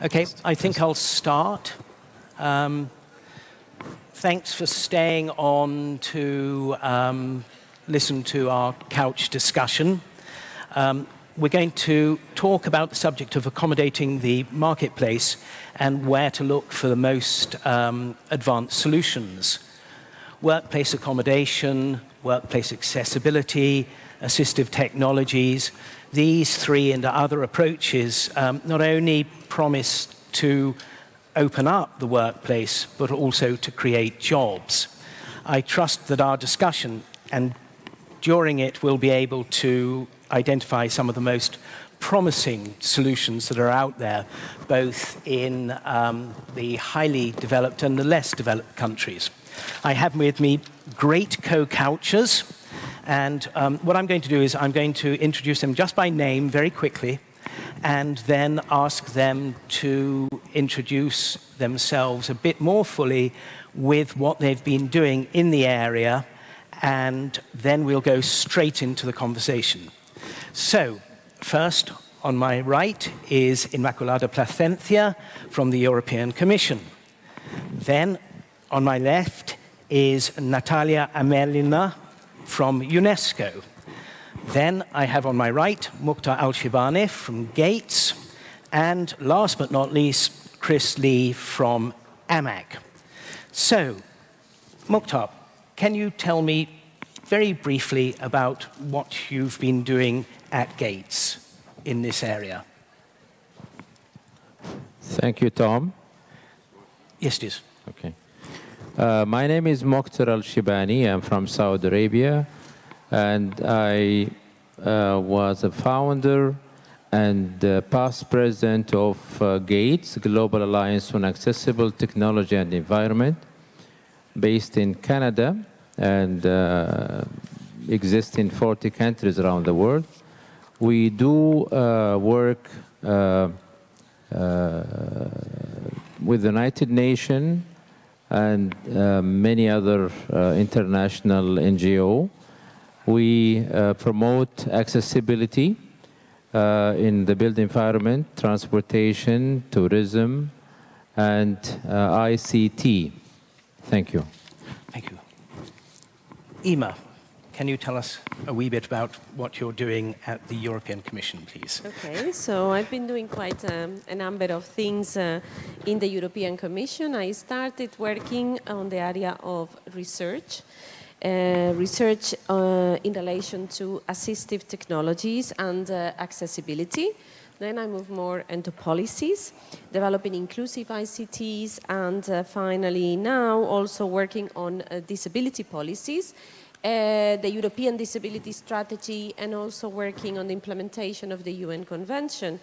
Okay, I think I'll start. Um, thanks for staying on to um, listen to our couch discussion. Um, we're going to talk about the subject of accommodating the marketplace and where to look for the most um, advanced solutions. Workplace accommodation, workplace accessibility, assistive technologies, these three and other approaches um, not only promise to open up the workplace, but also to create jobs. I trust that our discussion and during it we'll be able to identify some of the most promising solutions that are out there, both in um, the highly developed and the less developed countries. I have with me great co-couchers, and um, what I'm going to do is I'm going to introduce them just by name very quickly, and then ask them to introduce themselves a bit more fully with what they've been doing in the area, and then we'll go straight into the conversation. So, first on my right is Inmaculada Placencia from the European Commission. Then on my left is Natalia Amelina from UNESCO. Then I have on my right Mukhtar Al-Shibani from GAATES, and last but not least, Chris Lee from AMAC. So, Mukhtar, can you tell me very briefly about what you've been doing at GAATES in this area? Thank you, Tom. Yes, it is. Okay. Uh, my name is Mukhtar Al Shibani. I'm from Saudi Arabia, and I uh, was a founder and uh, past president of uh, GAATES, Global Alliance on Accessible Technology and Environment, based in Canada and uh, in 40 countries around the world. We do uh, work uh, uh, with the United Nations and many other international NGO. We uh, promote accessibility in the built environment, transportation, tourism, and ICT. Thank you. Thank you. Ima, can you tell us a wee bit about what you're doing at the European Commission, please? Okay, so I've been doing quite um, a number of things uh, in the European Commission. I started working on the area of research. Uh, research uh, in relation to assistive technologies and uh, accessibility. Then I move more into policies, developing inclusive ICTs, and uh, finally now also working on disability policies uh, the European Disability Strategy and also working on the implementation of the UN Convention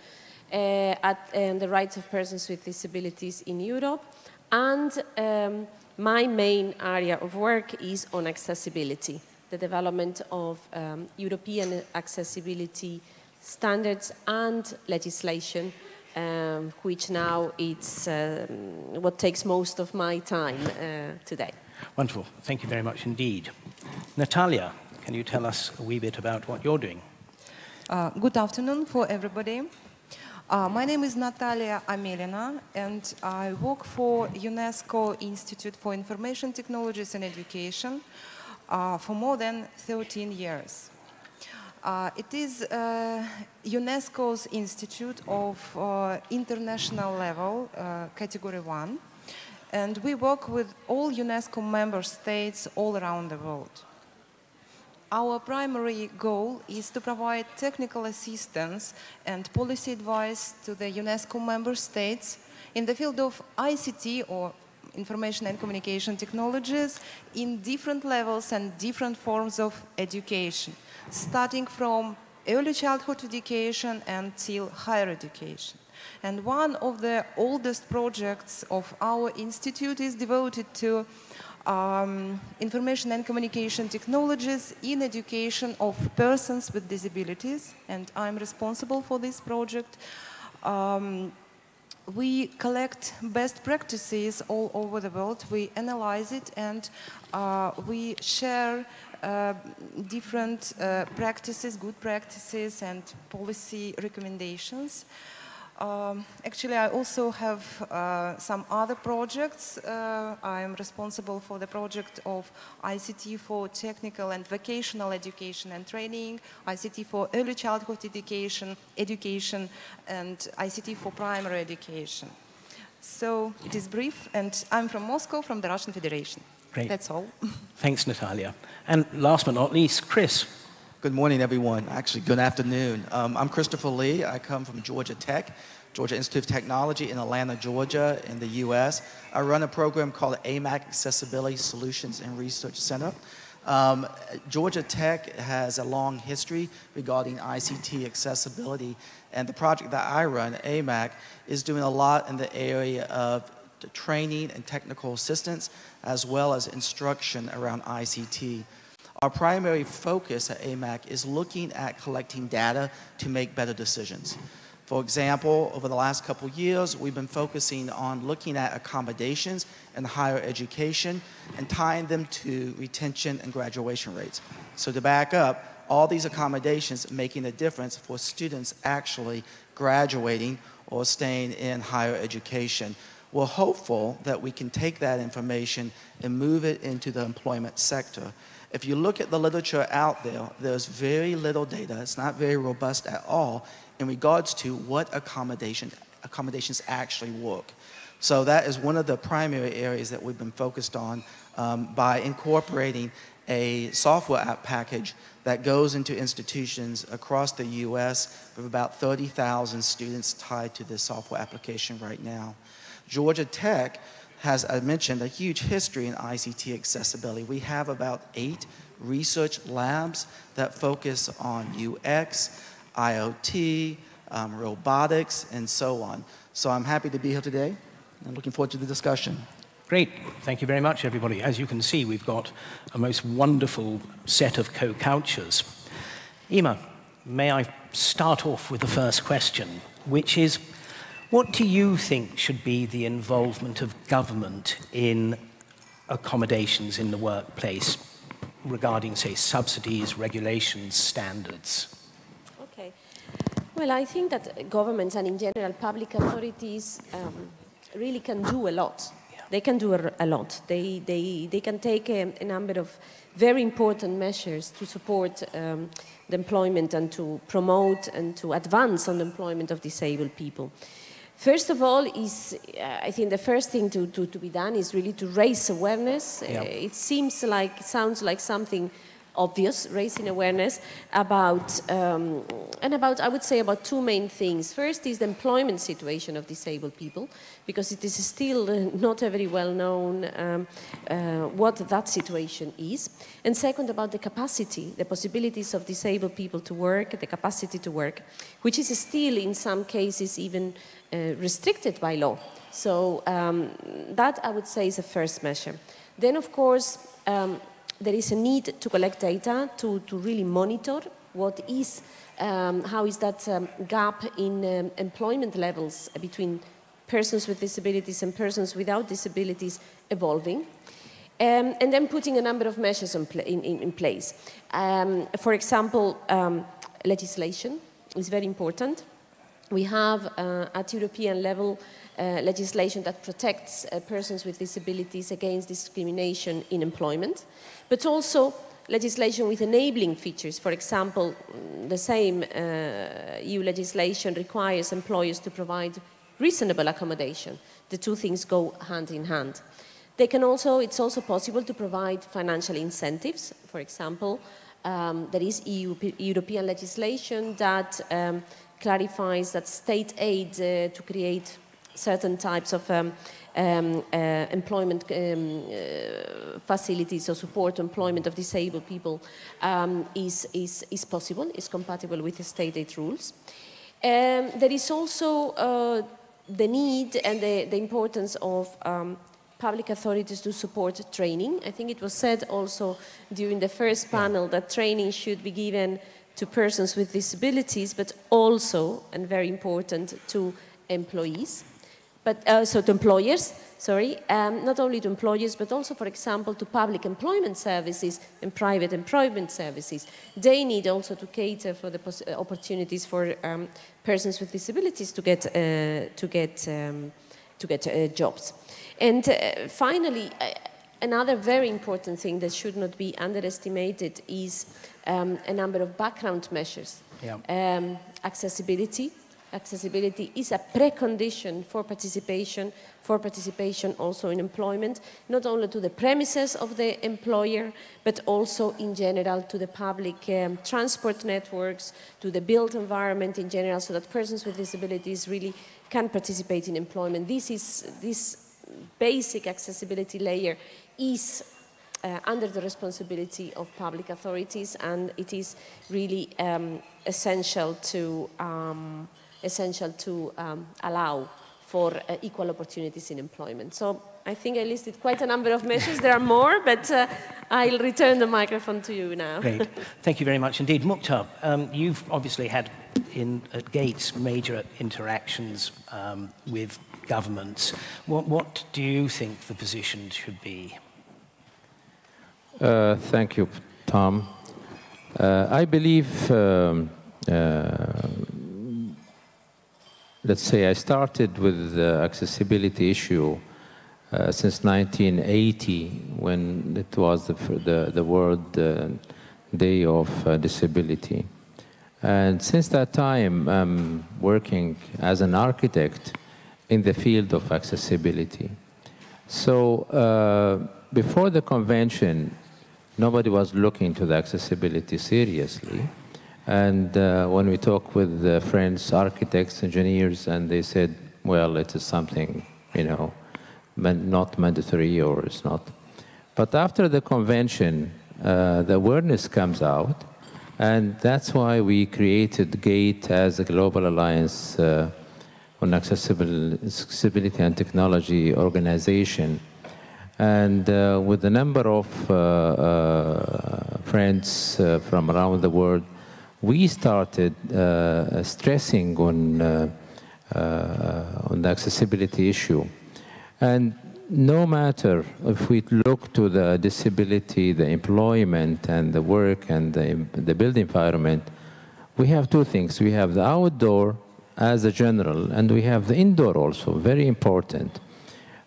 uh, at, uh, the rights of persons with disabilities in Europe. And um, my main area of work is on accessibility, the development of um, European accessibility standards and legislation, um, which now it's um, what takes most of my time uh, today. Wonderful. Thank you very much indeed. Natalia, can you tell us a wee bit about what you're doing? Uh, good afternoon for everybody. Uh, my name is Natalia Amelina, and I work for UNESCO Institute for Information Technologies and Education uh, for more than 13 years. Uh, it is uh, UNESCO's Institute of uh, International Level, Category 1, and we work with all UNESCO member states all around the world. Our primary goal is to provide technical assistance and policy advice to the UNESCO member states in the field of ICT or information and communication technologies in different levels and different forms of education, starting from early childhood education until higher education. And one of the oldest projects of our institute is devoted to um, information and communication technologies in education of persons with disabilities, and I'm responsible for this project. Um, we collect best practices all over the world, we analyze it, and uh, we share uh, different uh, practices, good practices, and policy recommendations. Um, actually, I also have uh, some other projects. Uh, I am responsible for the project of ICT for technical and vocational education and training, ICT for early childhood education, education, and ICT for primary education. So it is brief, and I'm from Moscow, from the Russian Federation. Great. That's all. Thanks, Natalia. And last but not least, Chris. Good morning, everyone. Actually, good afternoon. Um, I'm Christopher Lee. I come from Georgia Tech, Georgia Institute of Technology in Atlanta, Georgia, in the U.S. I run a program called AMAC Accessibility Solutions and Research Center. Um, Georgia Tech has a long history regarding ICT accessibility, and the project that I run, AMAC, is doing a lot in the area of training and technical assistance, as well as instruction around ICT. Our primary focus at AMAC is looking at collecting data to make better decisions. For example, over the last couple years, we've been focusing on looking at accommodations in higher education and tying them to retention and graduation rates. So to back up, all these accommodations making a difference for students actually graduating or staying in higher education. We're hopeful that we can take that information and move it into the employment sector. If you look at the literature out there, there's very little data. It's not very robust at all in regards to what accommodation, accommodations actually work. So that is one of the primary areas that we've been focused on um, by incorporating a software app package that goes into institutions across the U.S. with about 30,000 students tied to this software application right now. Georgia Tech has, I mentioned, a huge history in ICT accessibility. We have about eight research labs that focus on UX, IoT, um, robotics, and so on. So I'm happy to be here today and looking forward to the discussion. Great. Thank you very much, everybody. As you can see, we've got a most wonderful set of co-couchers. Ima, may I start off with the first question, which is, what do you think should be the involvement of government in accommodations in the workplace regarding, say, subsidies, regulations, standards? Okay. Well, I think that governments and in general public authorities um, really can do a lot. Yeah. They can do a, a, lot. They, they, they can take a, a, number of very important measures to support um, the employment and to promote and to advance on the employment of disabled people. First of all, is uh, I think the first thing to, to, to, be done is really to raise awareness. Uh, it seems like, sounds like something obvious, raising awareness about, um, and about, I would say, about two main things. First is the employment situation of disabled people, because it is still uh, not very well known um, uh, what that situation is. And second, about the capacity, the possibilities of disabled people to work, the capacity to work, which is still in some cases even restricted by law. So um, that, I would say, is the first measure. Then, of course, um, there is a need to collect data to, to really monitor what is, um, how is that um, gap in um, employment levels between persons with disabilities and persons without disabilities evolving. Um, and then putting a number of measures in, in, in place. For example, legislation is very important. We have uh, at European level uh, legislation that protects uh, persons with disabilities against discrimination in employment, but also legislation with enabling features. For example, the same uh, EU legislation requires employers to provide reasonable accommodation. The two things go hand in hand. They can also, it's also possible to provide financial incentives. For example, um, there is EU, European legislation that um, clarifies that state aid uh, to create certain types of um, um, uh, employment um, uh, facilities or support employment of disabled people um, is, is, is possible, is compatible with the state aid rules. Um, there is also uh, the need and the, the importance of um, public authorities to support training. I think it was said also during the first panel that training should be given to persons with disabilities, but also, and very important, to employees but also to employers, sorry, um, not only to employers, but also, for example, to public employment services and private employment services. They need also to cater for the uh, opportunities for um, persons with disabilities to get, uh, to get, um, to get uh, jobs. And uh, finally, uh, another very important thing that should not be underestimated is um, a number of background measures. Yeah. Um, accessibility, accessibility is a precondition for participation, for participation also in employment, not only to the premises of the employer, but also in general to the public um, transport networks, to the built environment in general, so that persons with disabilities really can participate in employment. This is this basic accessibility layer is uh, under the responsibility of public authorities, and it is really um, essential to um, essential to um, allow for uh, equal opportunities in employment. So I think I listed quite a number of measures. there are more, but uh, I'll return the microphone to you now. Great. Thank you very much indeed. Mukhtar, um, you've obviously had in at GAATES major interactions um, with governments. What, what, do you think the position should be? Uh, thank you, Tom. Uh, I believe um, uh, let's say I started with the accessibility issue uh, since 1980 when it was the, the, the World uh, Day of uh, Disability. And since that time, I'm working as an architect in the field of accessibility. So before the convention, nobody was looking to the accessibility seriously. And uh, when we talk with friends, architects, engineers, and they said, well, it is something, you know, not mandatory or it's not. But after the convention, uh, the awareness comes out, and that's why we created GATE as a global alliance uh, on accessibility and technology organization. And uh, with a number of uh, friends from around the world, we started uh, stressing on, uh, uh, on the accessibility issue. And no matter if we look to the disability, the employment, and the work, and the, the build environment, we have two things. We have the outdoor as a general, and we have the indoor also, very important.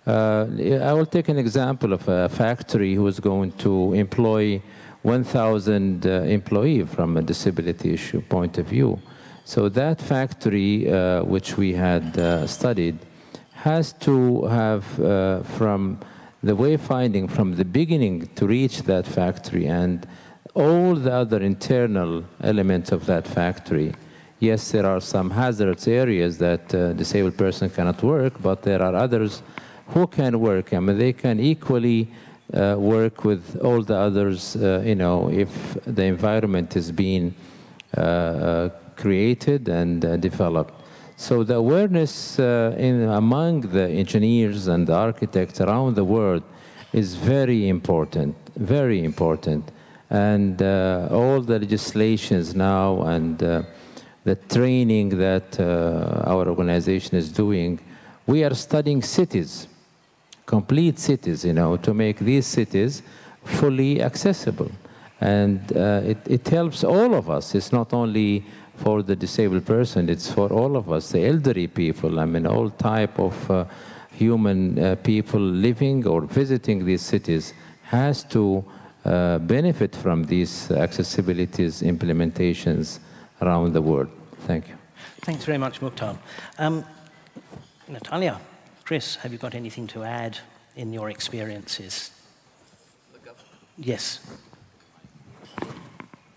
Uh, I will take an example of a factory who is going to employ 1,000 uh, employee from a disability issue point of view. So that factory, uh, which we had uh, studied, has to have uh, from the wayfinding from the beginning to reach that factory and all the other internal elements of that factory. Yes, there are some hazardous areas that uh, disabled person cannot work, but there are others who can work. I mean, they can equally uh, work with all the others, uh, you know, if the environment is being uh, uh created and uh, developed. So the awareness uh, in, among the engineers and the architects around the world is very important, very important. And all the legislations now and the training that our organization is doing, we are studying cities complete cities, you know, to make these cities fully accessible. And uh, it, it helps all of us. It's not only for the disabled person, it's for all of us, the elderly people, I mean, all type of uh, human uh, people living or visiting these cities has to uh, benefit from these accessibilities implementations around the world. Thank you. Thanks very much, Mukhtar. Um, Natalia. Chris, have you got anything to add in your experiences? Yes.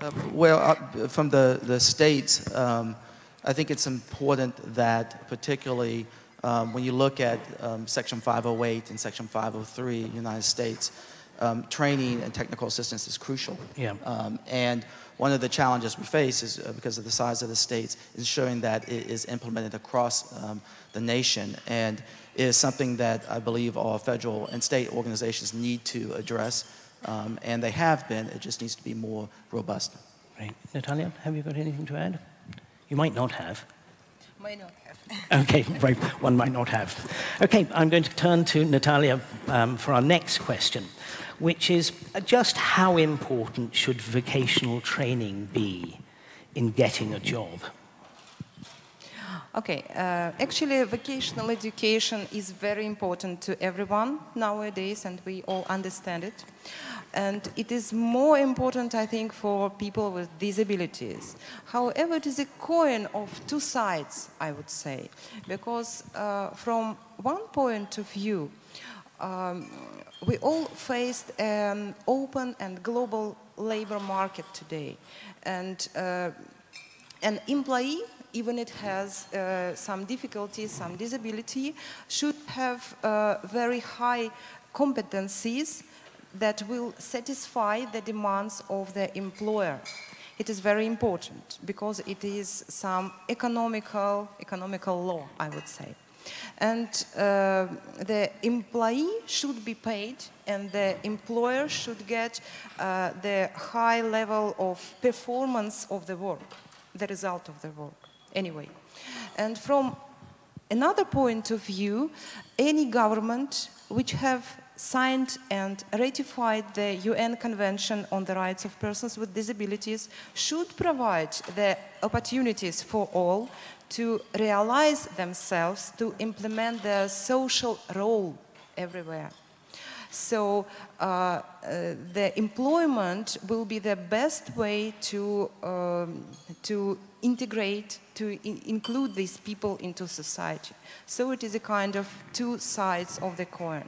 Uh, well, uh, from the, the states, um, I think it's important that particularly um, when you look at um, Section 508 and Section 503 United States, um, training and technical assistance is crucial. Yeah. Um, and one of the challenges we face is uh, because of the size of the states, ensuring that it is implemented across um, the nation. And is something that I believe all federal and state organizations need to address, um, and they have been. It just needs to be more robust. Right. Natalia, have you got anything to add? You might not have. Might not have. Okay, right, one might not have. Okay, I'm going to turn to Natalia um, for our next question, which is just how important should vocational training be in getting a job? Okay, uh, actually, vocational education is very important to everyone nowadays, and we all understand it. And it is more important, I think, for people with disabilities. However, it is a coin of two sides, I would say, because uh, from one point of view, um, we all faced an open and global labor market today. And uh, an employee even it has uh, some difficulties, some disability, should have uh, very high competencies that will satisfy the demands of the employer. It is very important because it is some economical, economical law, I would say. And uh, the employee should be paid and the employer should get uh, the high level of performance of the work, the result of the work anyway. And from another point of view, any government which have signed and ratified the UN Convention on the Rights of Persons with Disabilities should provide the opportunities for all to realize themselves, to implement their social role everywhere. So uh, uh, the employment will be the best way to, um, to integrate, to in include these people into society. So it is a kind of two sides of the coin.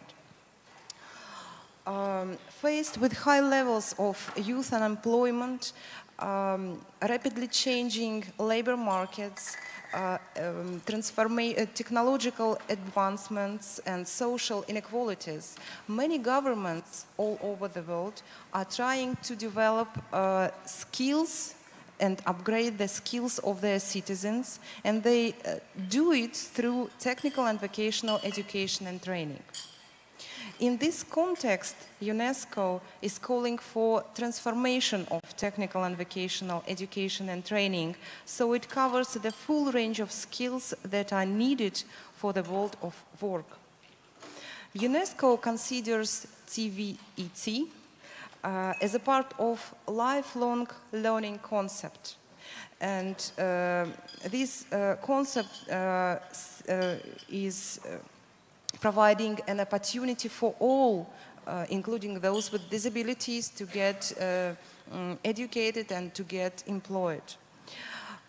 Um, faced with high levels of youth unemployment, um, rapidly changing labor markets, uh, um, uh, technological advancements and social inequalities, many governments all over the world are trying to develop uh, skills and upgrade the skills of their citizens, and they uh, do it through technical and vocational education and training. In this context, UNESCO is calling for transformation of technical and vocational education and training, so it covers the full range of skills that are needed for the world of work. UNESCO considers TVET uh, as a part of lifelong learning concept. And uh, this uh, concept uh, uh, is providing an opportunity for all, including those with disabilities, to get um, educated and to get employed.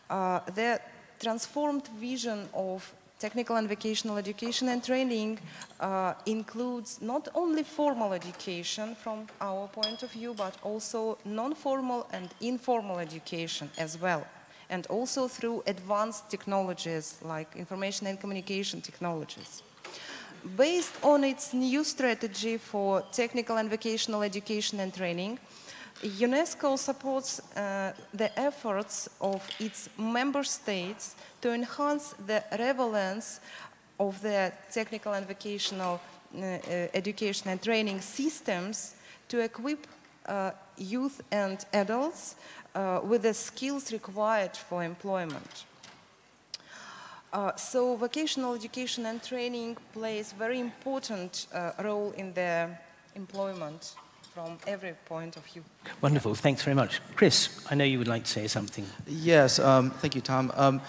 the transformed vision of technical and vocational education and training uh, includes not only formal education from our point of view, but also non-formal and informal education as well. And also through advanced technologies like information and communication technologies. Based on its new strategy for technical and vocational education and training, UNESCO supports uh, the efforts of its member states to enhance the relevance of the technical and vocational uh, uh, education and training systems to equip uh, youth and adults uh, with the skills required for employment. Uh, so vocational education and training plays a very important role in the employment from every point of view. Wonderful, thanks very much. Chris, I know you would like to say something. Yes, um, thank you, Tom. Um,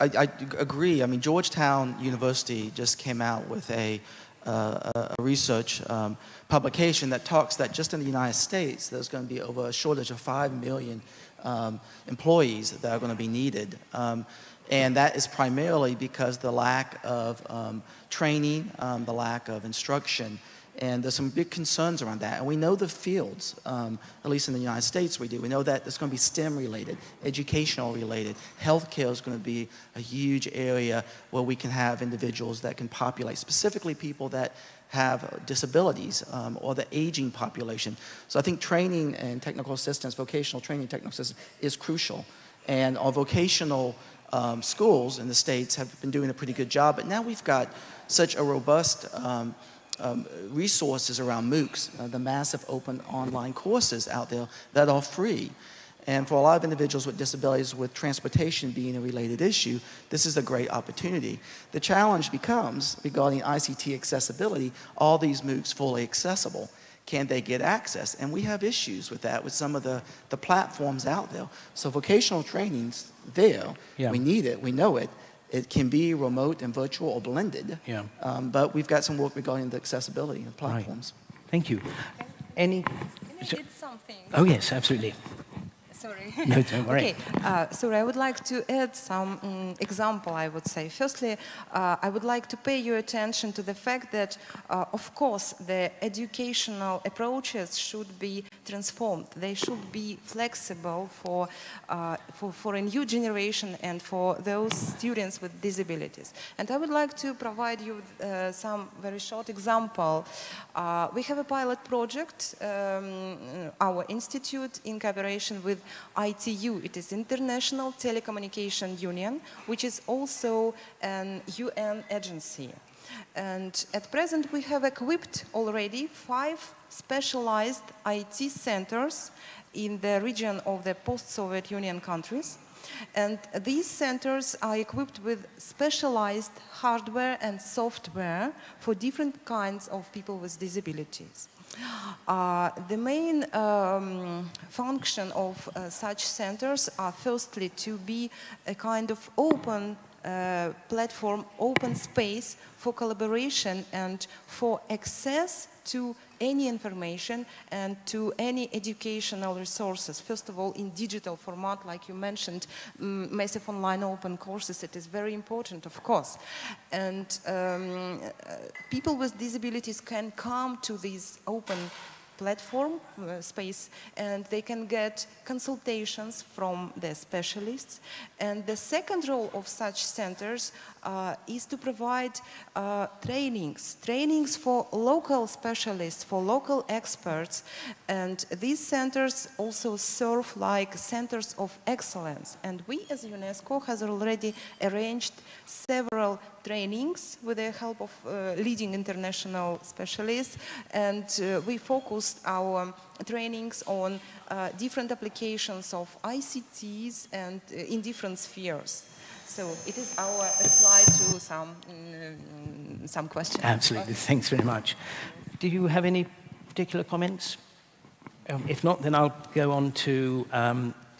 I, I, agree. I mean, Georgetown University just came out with a, uh, a research um, publication that talks that just in the United States, there's going to be over a shortage of 5 million um, employees that are going to be needed. Um, and that is primarily because the lack of um, training, um, the lack of instruction, and there's some big concerns around that. And we know the fields, um, at least in the United States we do. We know that it's going to be STEM related, educational related. Healthcare is going to be a huge area where we can have individuals that can populate, specifically people that have disabilities um, or the aging population. So I think training and technical assistance, vocational training technical assistance is crucial. And our vocational um, schools in the States have been doing a pretty good job, but now we've got such a robust um, resources around MOOCs, uh, the massive open online courses out there that are free. And for a lot of individuals with disabilities, with transportation being a related issue, this is a great opportunity. The challenge becomes, regarding ICT accessibility, all these MOOCs fully accessible. Can they get access? And we have issues with that with some of the, the platforms out there. So vocational training's there. Yeah. We need it. We know it. It can be remote and virtual or blended. Yeah. Um, but we've got some work regarding the accessibility of Right. platforms. Thank you. Any? Can I add something? Oh, yes, absolutely. Sorry. No, don't worry. Okay, uh, sorry, I would like to add some um, example, I would say. Firstly, uh, I would like to pay your attention to the fact that, uh, of course, the educational approaches should be transformed. They should be flexible for, uh, for, for a new generation and for those students with disabilities. And I would like to provide you uh, some very short example. Uh, we have a pilot project, um, our institute, in cooperation with ITU. It is International Telecommunication Union, which is also an UN agency. And at present, we have equipped already five specialized IT centers in the region of the post-Soviet Union countries. And these centers are equipped with specialized hardware and software for different kinds of people with disabilities. Uh, the main um, function of uh, such centers are firstly to be a kind of open uh, platform, open space for collaboration and for access to any information and to any educational resources. First of all, in digital format, like you mentioned, mm, massive online open courses, it is very important, of course. And um, uh, people with disabilities can come to these open platform uh, space and they can get consultations from the specialists. And the second role of such centers uh, is to provide uh, trainings trainings for local specialists for local experts. And these centers also serve like centers of excellence. And we as UNESCO has already arranged several trainings with the help of uh, leading international specialists and uh, we focused our trainings on uh, different applications of ICTs and uh, in different spheres. So it is our reply to some, mm, some questions. Absolutely. Thanks very much. Do you have any particular comments? Um, if not, then I'll go on to.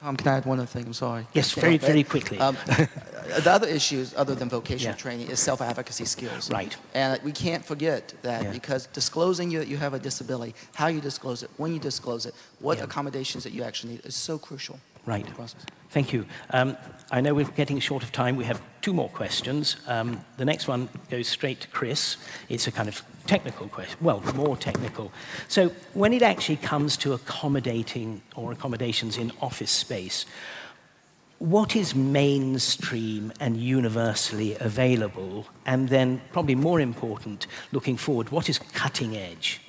Tom, can I add one other thing? I'm sorry. Yes, very, very quickly. Um, the other issues, other than vocational Yeah. training, is self-advocacy skills. Right. And we can't forget that Yeah. because disclosing you that you have a disability, how you disclose it, when you disclose it, what accommodations that you actually need is so crucial. Right. Thank you. Um, I know we're getting short of time. We have two more questions. Um, the next one goes straight to Chris. It's a kind of technical question, well, more technical. So, when it actually comes to accommodating or accommodations in office space, what is mainstream and universally available? And then, probably more important, looking forward, what is cutting edge?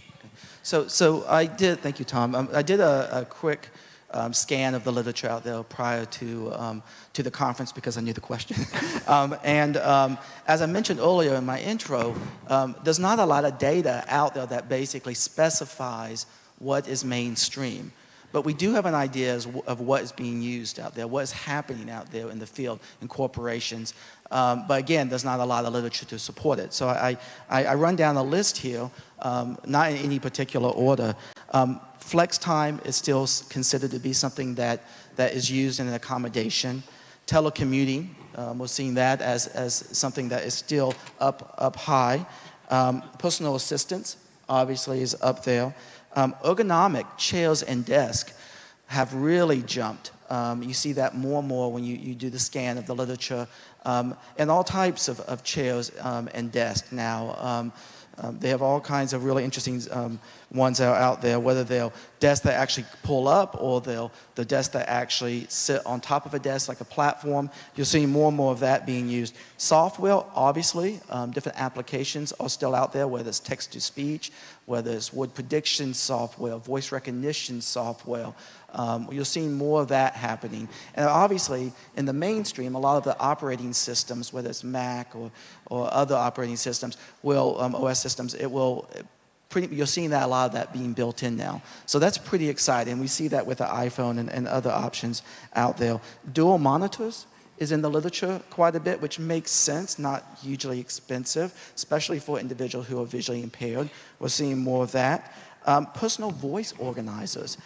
So, so I did, thank you, Tom. Um, I did a, a quick um, scan of the literature out there prior to, um, to the conference because I knew the question. um, and um, as I mentioned earlier in my intro, um, there's not a lot of data out there that basically specifies what is mainstream. But we do have an idea of what is being used out there, what is happening out there in the field in corporations. Um, but again, there's not a lot of literature to support it. So I, I, I run down a list here, um, not in any particular order. Um, flex time is still considered to be something that, that is used in an accommodation. Telecommuting, um, we're seeing that as, as something that is still up, up high. Um, personal assistance, obviously, is up there. Um, ergonomic chairs and desks have really jumped. Um, you see that more and more when you, you do the scan of the literature. Um, and all types of, of chairs um, and desks now. Um, um, they have all kinds of really interesting ones that are out there, whether they'll desks that actually pull up or they'll the desks that actually sit on top of a desk like a platform. You're seeing more and more of that being used. Software, obviously, um, different applications are still out there, whether it's text to speech, whether it's word prediction software, voice recognition software. Um, you're seeing more of that happening. And obviously, in the mainstream, a lot of the operating systems, whether it's Mac or, or other operating systems, will, um, OS systems, it will pretty, you're seeing that a lot of that being built in now. So that's pretty exciting. We see that with the iPhone and, and other options out there. Dual monitors is in the literature quite a bit, which makes sense, not hugely expensive, especially for individuals who are visually impaired. We're seeing more of that. Um, personal voice organizers,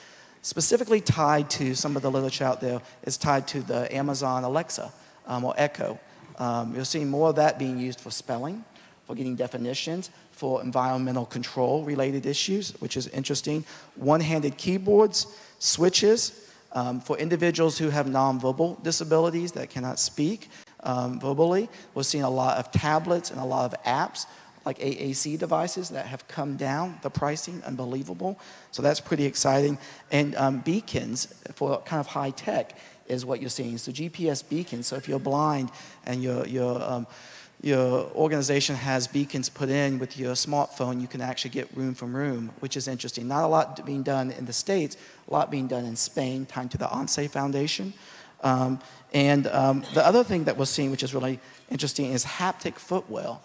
specifically tied to some of the literature out there, is tied to the Amazon Alexa um, or Echo. Um, you're seeing more of that being used for spelling, for getting definitions, for environmental control related issues, which is interesting. One-handed keyboards, switches, um, for individuals who have nonverbal disabilities that cannot speak um, verbally. We're seeing a lot of tablets and a lot of apps like AAC devices that have come down, the pricing, unbelievable. So that's pretty exciting. And um, beacons for kind of high tech is what you're seeing. So GPS beacons, so if you're blind and you're, you're um, your organization has beacons put in with your smartphone, you can actually get room from room, which is interesting. Not a lot being done in the States, a lot being done in Spain, tied to the ONCE Foundation. Um, and um, the other thing that we're seeing, which is really interesting, is haptic footwear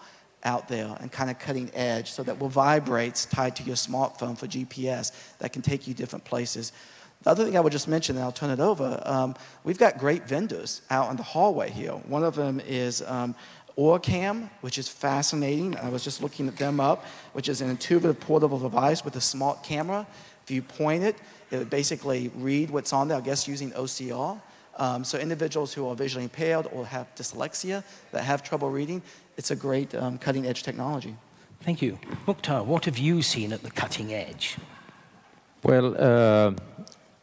out there and kind of cutting edge so that will vibrates tied to your smartphone for GPS that can take you different places. The other thing I would just mention, and I'll turn it over, um, we've got great vendors out in the hallway here. One of them is um, OrCam, which is fascinating. I was just looking at them up, which is an intuitive portable device with a smart camera. If you point it, it would basically read what's on there, I guess using OCR. Um, so individuals who are visually impaired or have dyslexia that have trouble reading, it's a great um, cutting edge technology. Thank you. Mukhtar, what have you seen at the cutting edge? Well, uh,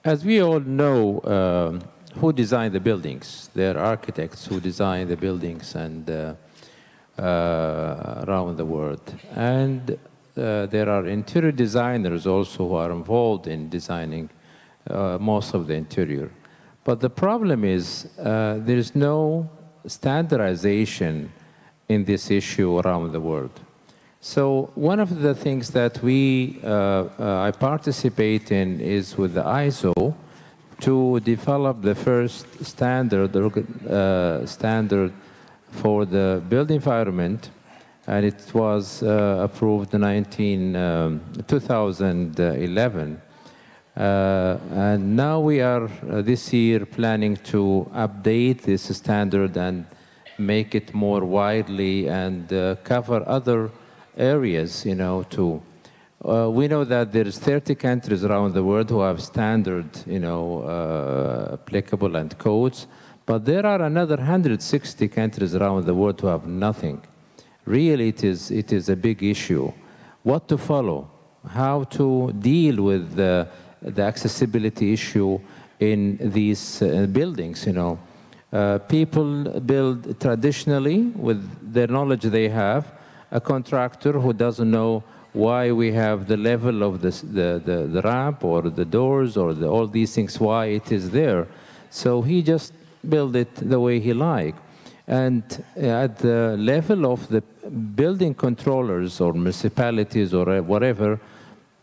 as we all know, uh, who design the buildings? They're architects who design the buildings and uh, uh, around the world. And uh, there are interior designers also who are involved in designing most of the interior. But the problem is there is no standardization in this issue around the world. So one of the things that we, uh, uh, I participate in is with the ISO to develop the first standard, uh, standard for the built environment, and it was uh, approved in 19, um, 2011. Uh, and now we are uh, this year planning to update this standard and make it more widely and uh, cover other areas, you know, to uh, we know that there's 30 countries around the world who have standard, you know, uh, applicable and codes, but there are another 160 countries around the world who have nothing. Really, it is, it is a big issue. What to follow, how to deal with the, the accessibility issue in these uh, buildings, you know. Uh, people build traditionally with the knowledge they have. A contractor who doesn't know why we have the level of the, the, the, the ramp or the doors or the, all these things, why it is there. So he just built it the way he liked. And at the level of the building controllers or municipalities or whatever,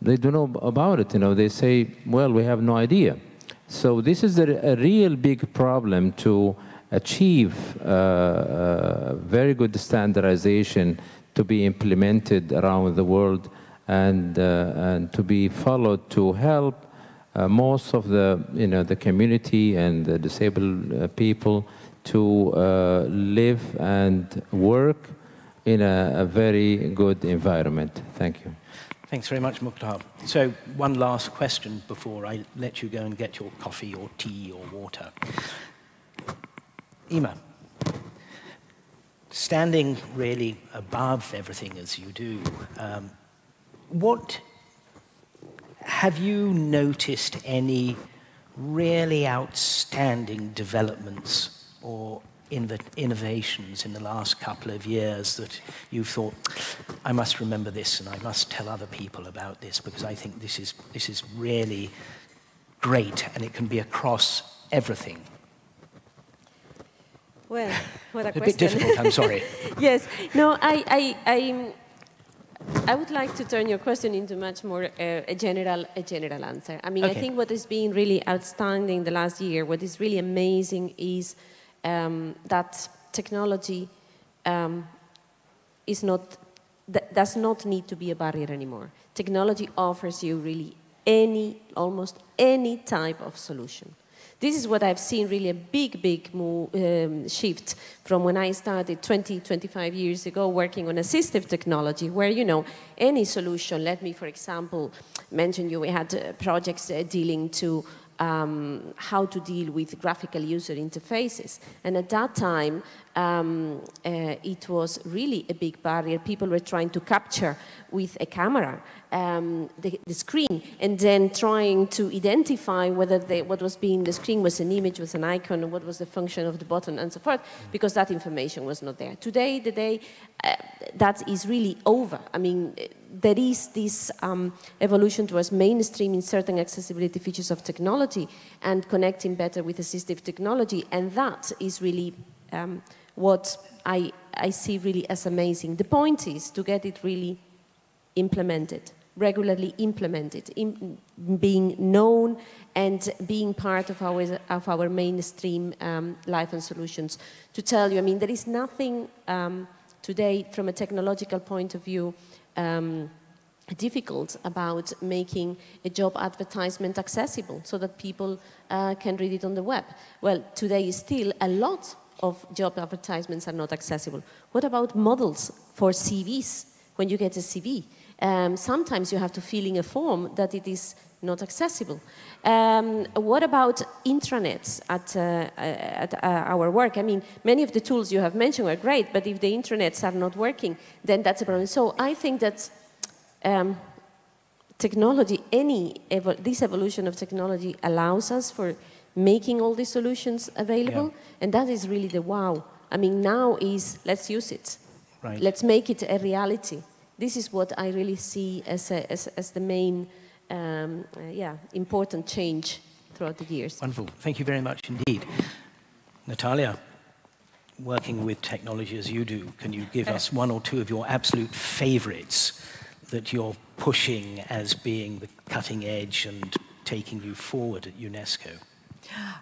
they don't know about it. You know, they say, well, we have no idea. So this is a, a real big problem to achieve uh, uh, very good standardization to be implemented around the world and, uh, and to be followed to help uh, most of the, you know, the community and the disabled uh, people to live and work in a, a very good environment. Thank you. Thanks very much, Mukhtar. So one last question before I let you go and get your coffee or tea or water. Ima standing really above everything as you do, um, what have you noticed any really outstanding developments or innovations in the last couple of years that you've thought, I must remember this and I must tell other people about this because I think this is, this is really great and it can be across everything well, what a, a question. bit difficult, I'm sorry. yes, no, I, I, I, I would like to turn your question into much more uh, a general, a general answer. I mean, okay. I think what has been really outstanding the last year, what is really amazing is um, that technology um, is not that does not need to be a barrier anymore. Technology offers you really any, almost any type of solution. This is what I've seen really a big, big move, um, shift from when I started 20, 25 years ago working on assistive technology, where, you know, any solution, let me, for example, mention you, we had uh, projects uh, dealing to um, how to deal with graphical user interfaces. And at that time, um, uh, it was really a big barrier. People were trying to capture with a camera um, the, the, screen and then trying to identify whether they, what was being the screen was an image, was an icon, what was the function of the button and so forth, because that information was not there. Today, the day, uh, that is really over. I mean, there is this um, evolution towards mainstreaming certain accessibility features of technology and connecting better with assistive technology, and that is really um, what I, I see really as amazing. The point is to get it really implemented, regularly implemented, in, being known and being part of our, of our mainstream um, life and solutions. To tell you, I mean, there is nothing um, today from a technological point of view um, difficult about making a job advertisement accessible so that people uh, can read it on the web. Well, today is still a lot of job advertisements are not accessible. What about models for CVs when you get a CV? Um, sometimes you have to fill in a form that it is not accessible. Um, what about intranets at, uh, at uh, our work? I mean, many of the tools you have mentioned are great, but if the intranets are not working, then that's a problem. So I think that um, technology, any evo this evolution of technology allows us for making all these solutions available, yeah. and that is really the wow. I mean, now is let's use it. Right. Let's make it a reality. This is what I really see as, a, as, as the main, um, uh, yeah, important change throughout the years. Wonderful. Thank you very much indeed. Natalia, working with technology as you do, can you give us one or two of your absolute favorites that you're pushing as being the cutting edge and taking you forward at UNESCO?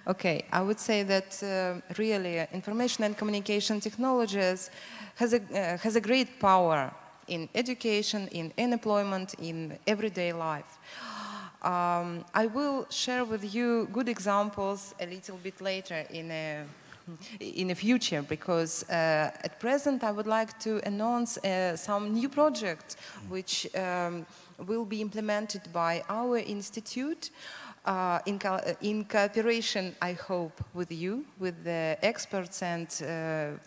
Okay, I would say that uh, really uh, information and communication technologies has a, uh, has a great power in education, in employment, in everyday life. Um, I will share with you good examples a little bit later in a in the future because uh, at present I would like to announce uh, some new projects which um, will be implemented by our institute uh, in, co in, cooperation, I hope, with you, with the experts and uh,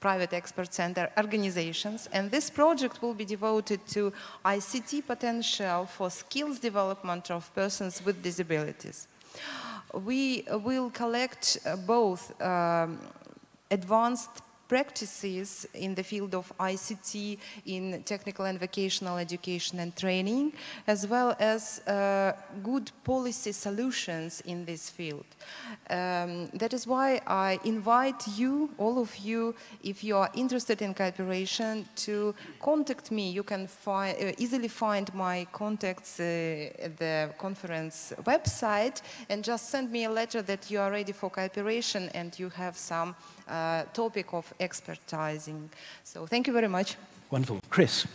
private and their organizations. And this project will be devoted to ICT potential for skills development of persons with disabilities. We will collect uh, both um, advanced practices in the field of ICT in technical and vocational education and training, as well as uh, good policy solutions in this field. Um, that is why I invite you, all of you, if you are interested in cooperation, to contact me. You can fi uh, easily find my contacts uh, at the conference website and just send me a letter that you are ready for cooperation and you have some topic of expertising. So thank you very much. Wonderful. Chris?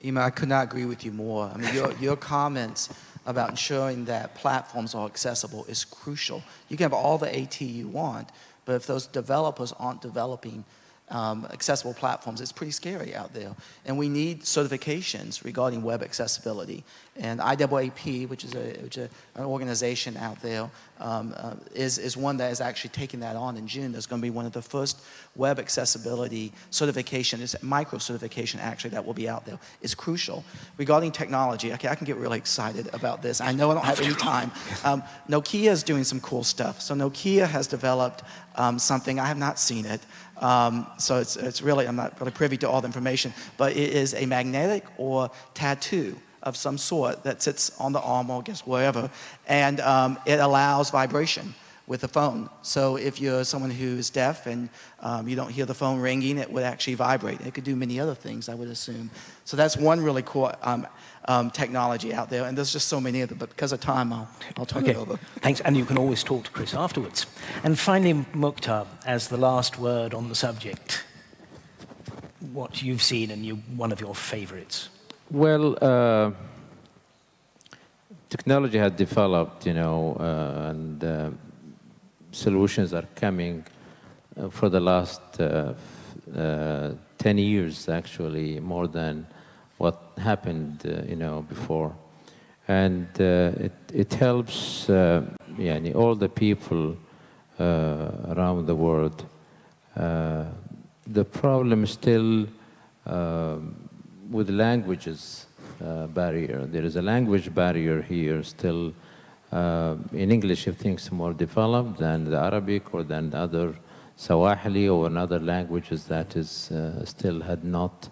Ima, I could not agree with you more. I mean, your, your comments about ensuring that platforms are accessible is crucial. You can have all the AT you want, but if those developers aren't developing um, accessible platforms, it's pretty scary out there. And we need certifications regarding web accessibility. And IAAP, which is, a, which is an organization out there, um, uh, is, is one that is actually taking that on in June. There's going to be one of the first web accessibility certification, it's micro certification actually that will be out there. It's crucial. Regarding technology, okay, I can get really excited about this. I know I don't have any time. Um, Nokia is doing some cool stuff. So Nokia has developed um, something, I have not seen it, um, so it's, it's really, I'm not really privy to all the information, but it is a magnetic or tattoo of some sort that sits on the arm or I guess wherever, and um, it allows vibration with the phone. So if you're someone who's deaf and um, you don't hear the phone ringing, it would actually vibrate. It could do many other things, I would assume. So that's one really cool um, um, technology out there, and there's just so many of them, but because of time, I'll, I'll turn okay. it over. Thanks, and you can always talk to Chris afterwards. And finally, Mukhtar, as the last word on the subject. what you've seen and you, one of your favorites. Well, uh, technology has developed, you know, uh, and uh, solutions are coming uh, for the last uh, uh, 10 years, actually, more than what happened, you know, before. And it, it helps yani, all the people around the world. the problem still with languages uh, barrier. There is a language barrier here still. Uh, in English, if things are more developed than the Arabic or than the other Swahili or another languages that is uh, still had not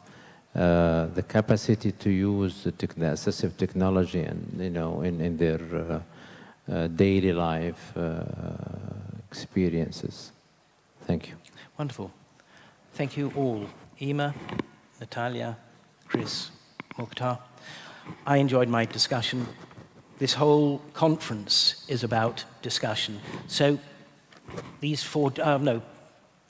uh, the capacity to use the, the, assistive technology and you know in, in their uh, uh, daily life experiences. Thank you. Wonderful. Thank you all. Ima, Natalia, Chris, Mukhtar. I enjoyed my discussion. This whole conference is about discussion. So these four, uh, no,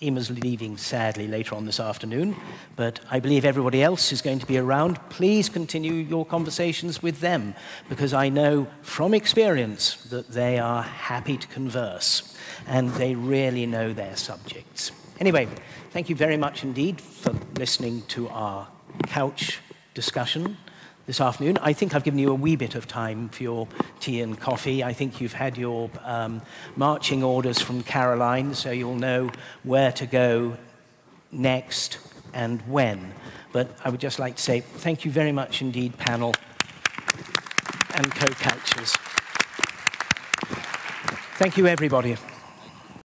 Ima's leaving sadly later on this afternoon, but I believe everybody else is going to be around. Please continue your conversations with them because I know from experience that they are happy to converse and they really know their subjects. Anyway, thank you very much indeed for listening to our couch discussion this afternoon. I think I've given you a wee bit of time for your tea and coffee. I think you've had your um, marching orders from Caroline, so you'll know where to go next and when. But I would just like to say thank you very much indeed, panel and co-couchers. Thank you, everybody.